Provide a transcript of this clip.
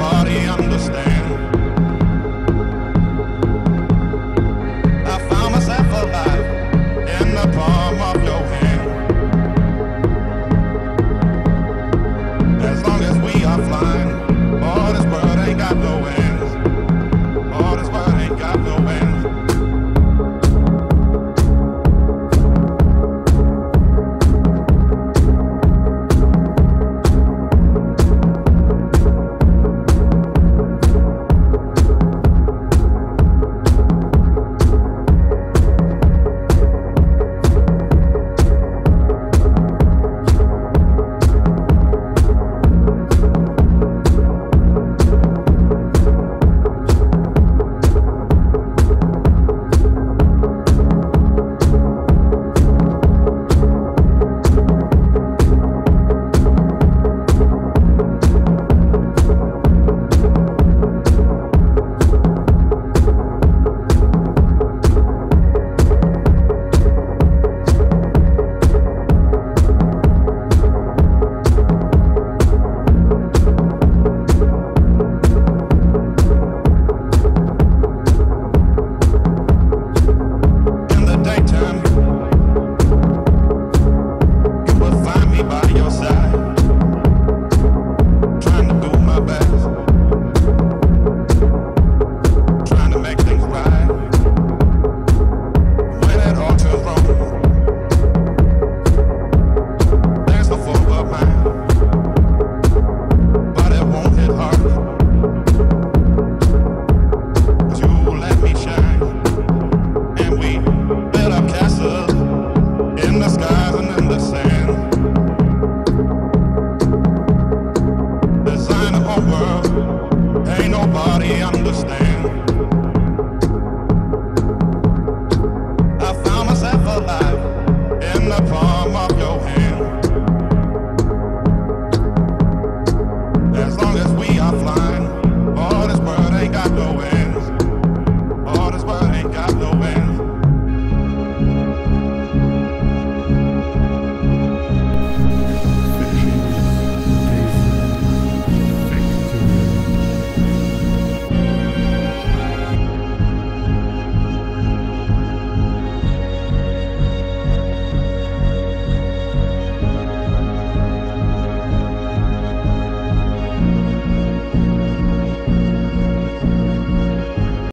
nobody understands. Ain't nobody understand. I found myself alive in the palm.